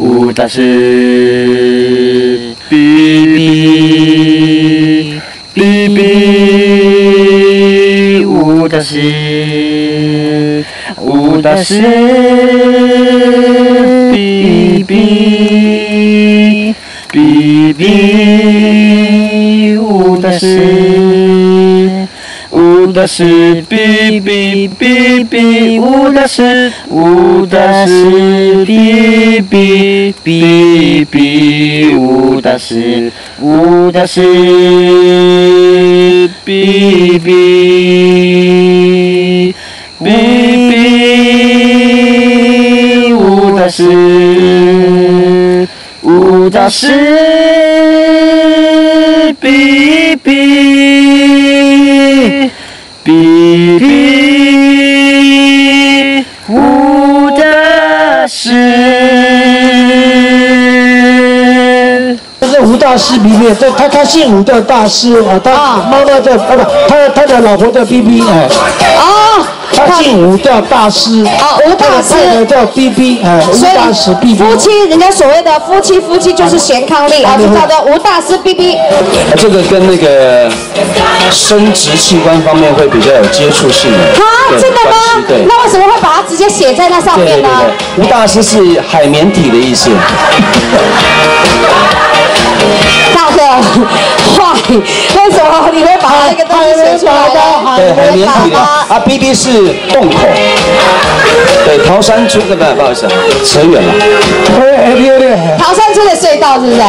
五大师比比比比五大师五大师比比比比五大师比比比比，五大师五大师比比比比，五大师五大师比比比比，五大师五大师比比。比比吴大师，这是吴大师比比，这他他姓吴叫大师啊，他妈妈叫啊不，他他的老婆叫 B B 哎。哦。他姓吴叫大师。啊，吴大师。他叫 B B 哎，吴大师 B B。夫妻，人家所谓的夫妻夫妻就是贤康力啊，就叫做吴大师 B B。这个跟那个生殖器官方面会比较有接触性的。啊，真的吗？对。那为什么会把它直接写在那上面呢？吴大师是海绵体的意思。大哥，坏，为什么你会把那个东西写出来的？对，很连体的啊，B B 是洞口。对，桃山村的不不好意思，扯远了。桃山村的隧道是不是？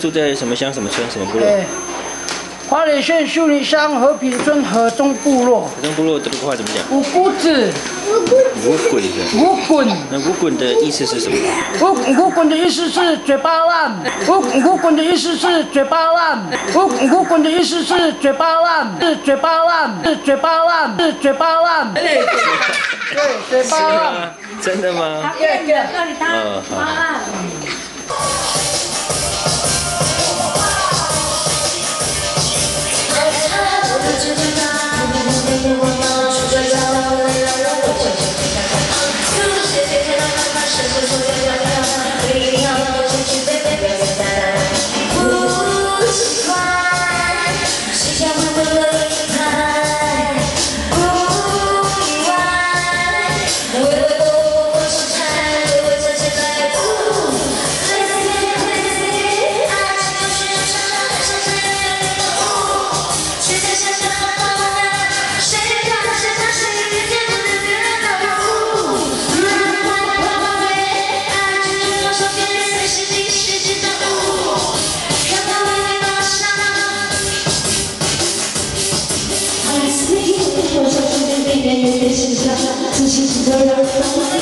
住在什么乡、什么村、什么部落？花莲县秀林乡和平村河中部落。河中部落这个话怎么讲？五谷子。五滚的。五滚。那五滚的意思是什么？五五滚的意思是嘴巴烂。五五滚的意思是嘴巴烂。五五滚的意思是嘴巴烂。是嘴巴烂。是嘴巴烂。是嘴巴烂。对，嘴巴烂。真的吗？So she's a daughter from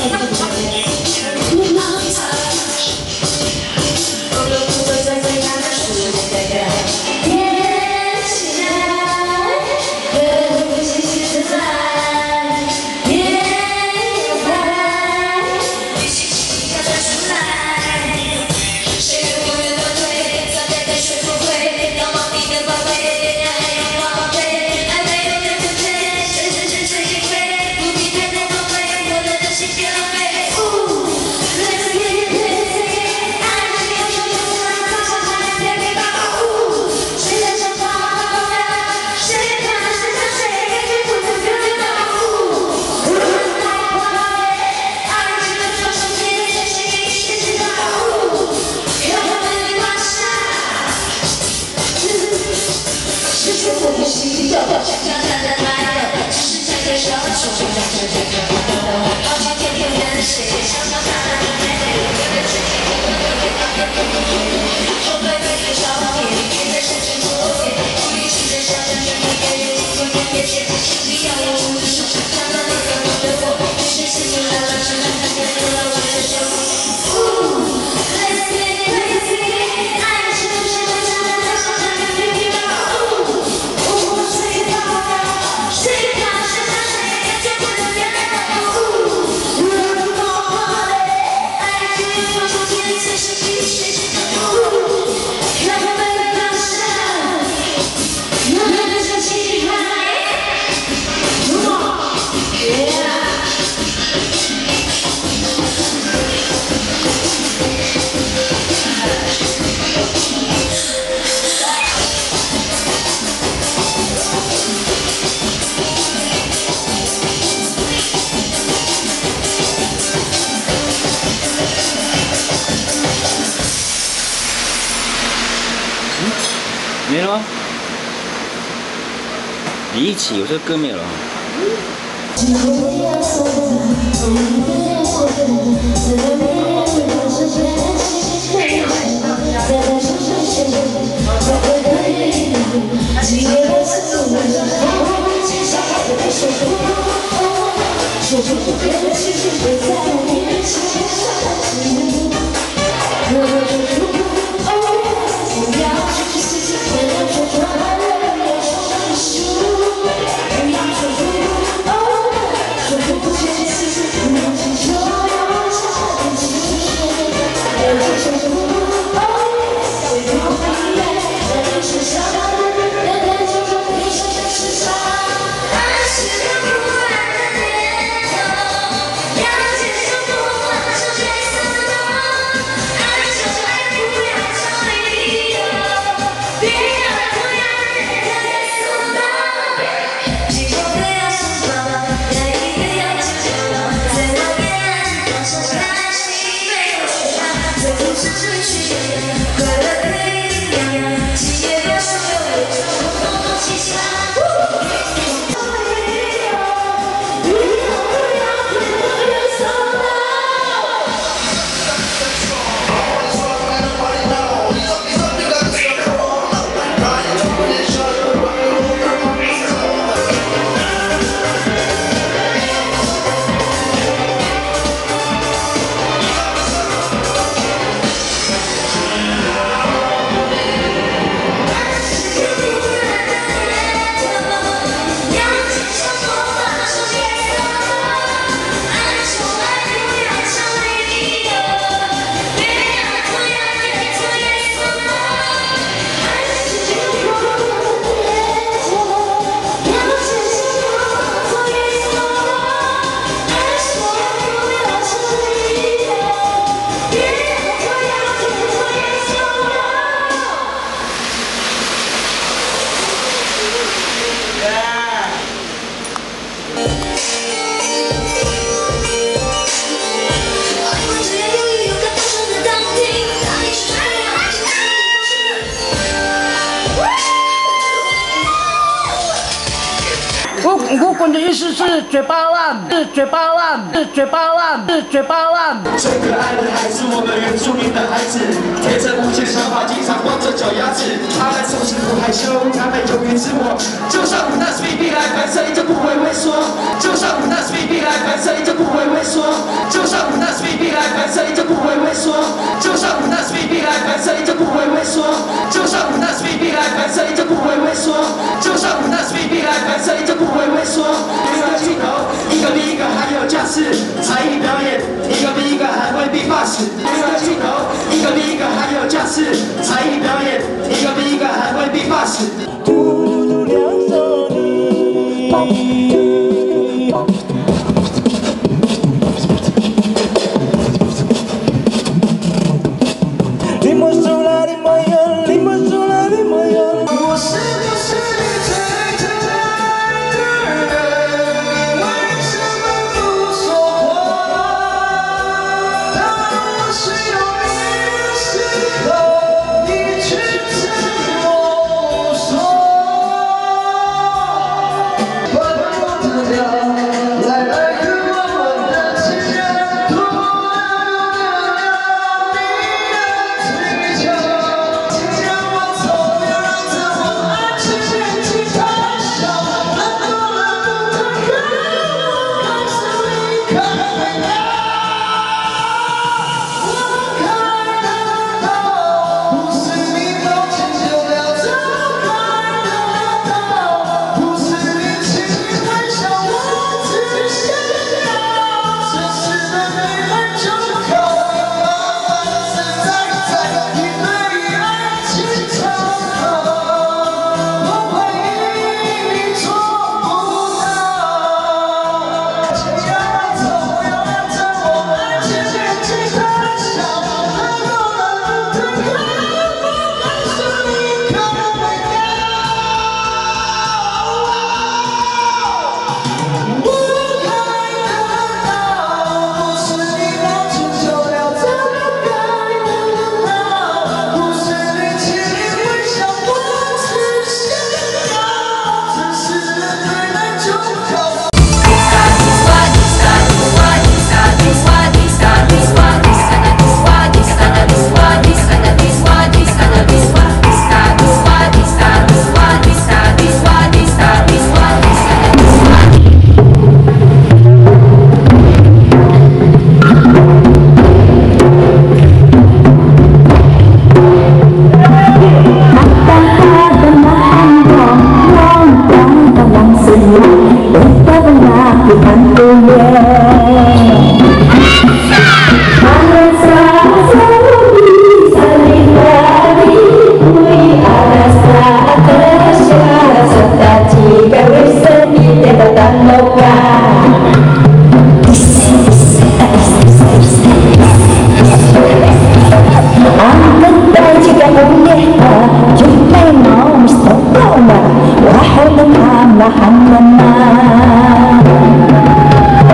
一起，我这歌没有了。Emotions 无滚的意思是嘴巴烂，是嘴巴烂，是嘴巴烂，是嘴巴烂。最可爱的还是，我们原住民的孩子，贴着无限想法，经常光着脚丫子。他们总是不害羞，他们勇于自我。就像我那 baby 来反射，就不会畏缩。就像我那 baby 来反射，就不会畏缩。就像我那 baby 来反射，就不会畏缩。就像我那 baby 来反射，就不会畏缩。就像我那 baby 来反射，就不会畏缩。就像我那 baby 来反射，就不说。一个镜头，一个比一个还有架势，才艺表演，一个比一个还会比 boss。一个镜头，一个比一个还有架势，才艺表演，一个比一个还会比 boss。